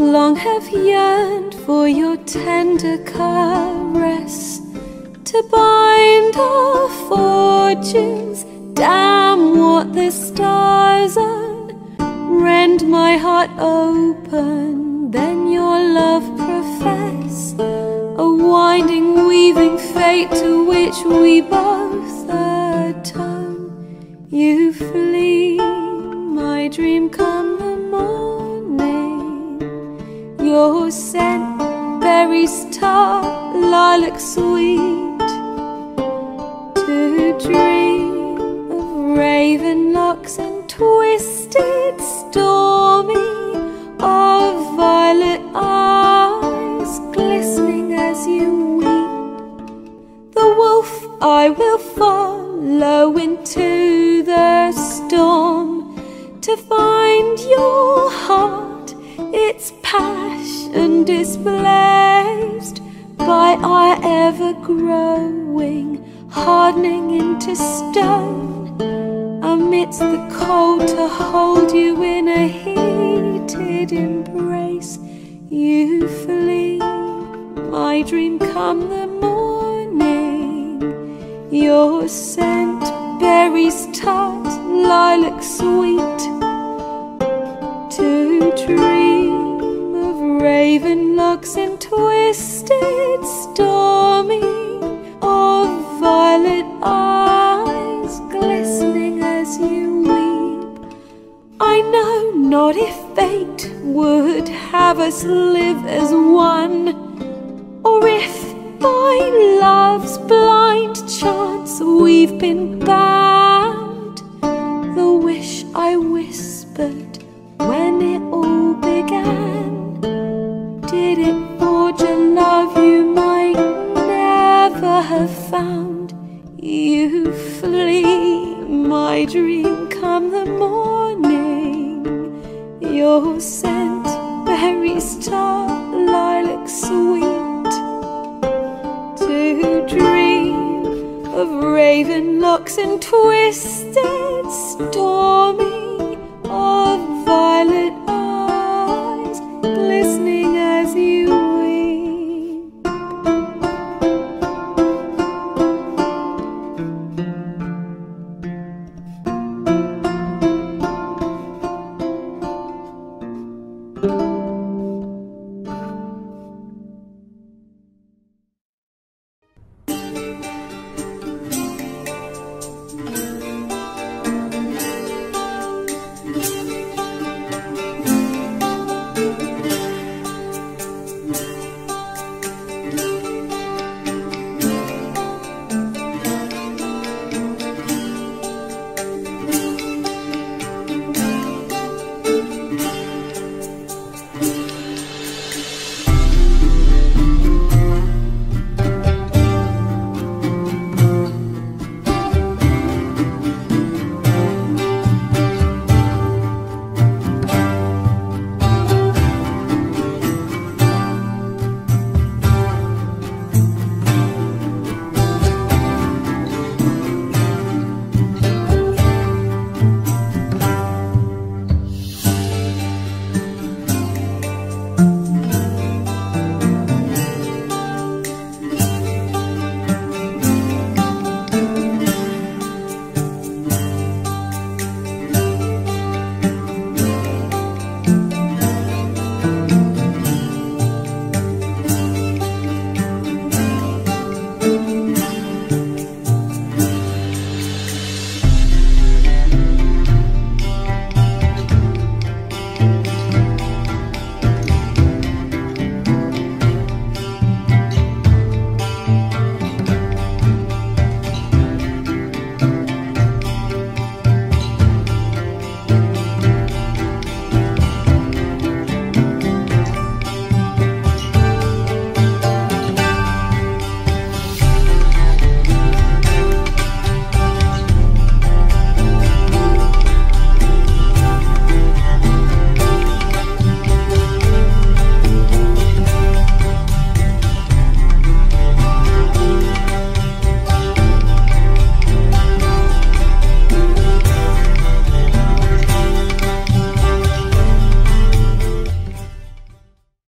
have yearned for your tender caress to bind our fortunes. Damn what the stars are, rend my heart open, then your love profess. A winding, weaving fate to which we both atone. You flee, my dream come Your scent, berries tart, lilac sweet. To dream of raven locks and twisted, stormy, of violet eyes glistening as you weep. The wolf I will follow into the storm to find your our ever growing, hardening into stone. Amidst the cold, to hold you in a heated embrace, you flee. My dream come the morning, your scent, berries tart, lilac sweet. To dream of raven locks and twisted, us live as one, or if by love's blind chance we've been bound. The wish I whispered when it all began. Did it forge a love you might never have found? You flee, my dream come the morning. Your scent, berries tart, lilac sweet. To dream of raven locks and twisted, stormy,